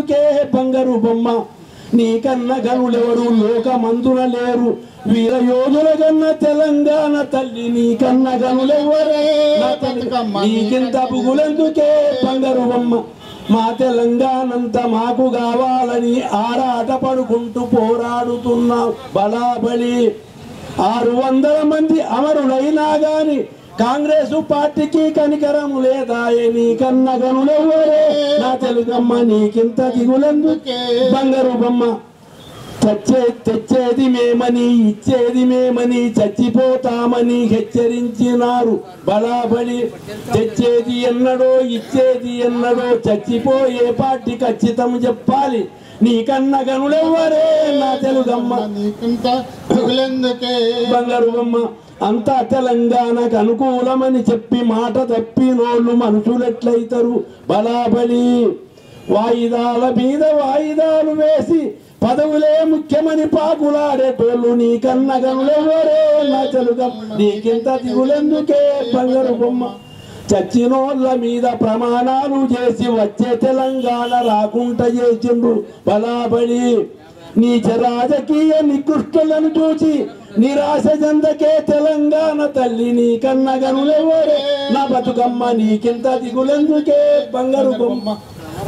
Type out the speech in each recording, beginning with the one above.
కే బంగారు బొమ్మ. నీకన్న గనులెవరు లోకమందున లేరు. వీర యోధుల కన్న తెలంగాణ తల్లి నీకన్న గనులెవరే నా తల్లి. నీకింత బుగులెందుకే బంగారు బొమ్మ? మా తెలంగాణంతా మాకు కావాలని ఆరాట పడుకుంటూ పోరాడుతున్నాం. బలాబలి ఆరు వందల మంది అమరులైనా గాని కాంగ్రెస్ పార్టీకి కనికరం లేదా? నీకన్న గనులెవ్వరే నా తెలుగమ్మ నీకింత దిగులందుకే? బంగారు బొమ్మ తెచ్చే తెచ్చేది మేమని ఇచ్చేది మేమని చచ్చిపోతామని హెచ్చరించినారు. బలాబలి తెచ్చేది ఎన్నడో ఇచ్చేది ఎన్నడో చచ్చిపోయే పార్టీ ఖచ్చితం చెప్పాలి. నీకన్న గనులెవ్వరే నా తెలుగమ్మ నీకింత బంగారు బొమ్మ అంతా తెలంగాణకు అనుకూలమని చెప్పి మాట తప్పినోళ్ళు మనుషులెట్లయితారు బలాబలి వాయిదాల మీద వాయిదాలు వేసి పదవులే ముఖ్యమని పాకులాడేటోళ్ళు నీకన్న గనులెవరే నా తెలుగమ్మ నీకింత దిగులెందుకే బంగారు బొమ్మ? చచ్చినోళ్ళ మీద ప్రమాణాలు చేసి వచ్చే తెలంగాణ రాకుండా చేసిండ్రు బలాబడి నీచ రాజకీయ నికృష్టులను చూసి నిరాశ చెందకే తెలంగాణ తల్లి నీ కన్న గనులెవరే? నా బతుకమ్మ నీకింత దిగులెందుకే? బంగారు బొమ్మ.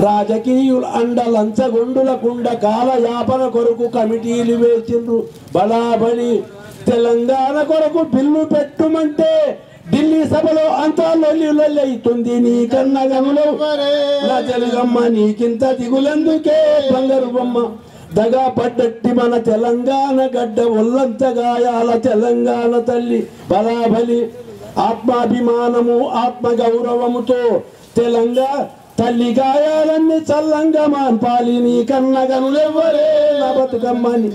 రాజకీయుల అండ లంచగొండులకుండ కాలయాపన కొరకు కమిటీలు వేసిండ్రు. బలాబలి తెలంగాణ కొరకు బిల్లు పెట్టుమంటే ఢిల్లీ సభలో అంతా లొల్లి లొల్లి అవుతుంది నీ కన్న గనులు నా తెలుగమ్మ నీకింత దిగులెందుకే? బంగారు బొమ్మ. దగా పడ్డట్టి మన తెలంగాణ గడ్డ ఒళ్ళంత గాయాల తెలంగాణ తల్లి బలాబలి ఆత్మాభిమానము ఆత్మ గౌరవముతో తెలంగాణ తల్లి గాయాలన్నీ చల్లంగా మాన్పాలి. నీ కన్న గనులెవ్వరే నా బతుకమ్మని.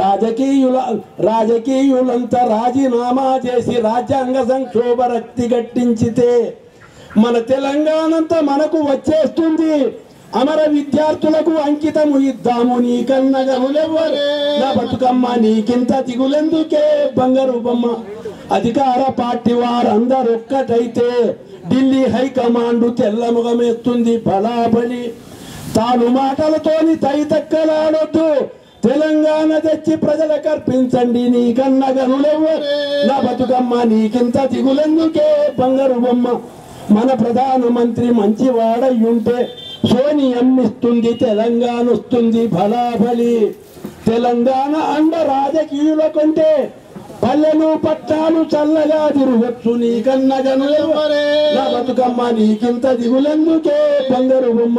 రాజకీయుల రాజకీయులంతా రాజీనామా చేసి రాజ్యాంగ సంక్షోభ రక్తి గట్టించితే మన తెలంగాణంతా మనకు వచ్చేస్తుంది. అమర విద్యార్థులకు అంకితము ఇద్దాము నీ గనులెవ్వరే నా బతుకమ్మ నీకింత దిగులెందుకే? బంగారు బొమ్మ అధికార పార్టీ వారందరూ ఒక్కటైతే ఢిల్లీ హైకమాండ్ తెల్లముఖమెత్తుంది బలాబలి తాను మాటలతోని తైతక్కలాడొద్దు. తెలంగాణ తెచ్చి ప్రజలకు అర్పించండి నీకన్న గనులెవ్వరే నా బతుకమ్మ నీకింత దిగులెందుకే? బంగారు బొమ్మ మన ప్రధానమంత్రి మంచివాడయ్యుంటే ఉంటే సోనియం ఇస్తుంది తెలంగాణ వస్తుంది బలాబలి తెలంగాణ అండ రాజకీయుల కంటే పల్లెలు పట్టాలు చల్లగా తిరగొచ్చు నీకన్న గనులెవ్వరే నా బతుకమ్మ నీకింత దిగులెందుకే బంగారు బొమ్మ?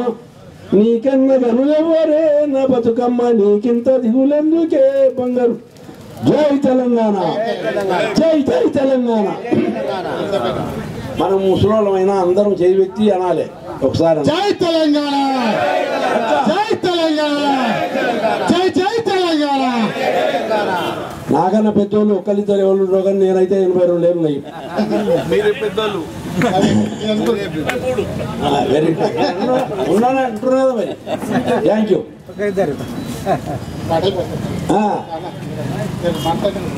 నీకన్న గనులెవ్వరే నా బతుకమ్మ నీకింత దిగులెందుకే బంగారు? జై తెలంగాణ. జై జై తెలంగాణ. మనం ముసలోళ్ళమైనా అందరం చేయి వ్యక్తి అనాలి. ఒకసారి. జై తెలంగాణ! జై తెలంగాణ! జై జై తెలంగాణ! నాకన్నా పెద్దోళ్ళు ఒక్కరిద్దరు ఎవరు ఉండరు కానీ నేనైతే ఎనభై రెండు ఏళ్ళు ఉన్నాయి. వెరీ ఉన్నాను అంటున్నదా మరి? థ్యాంక్ యూ మాట్లాడండి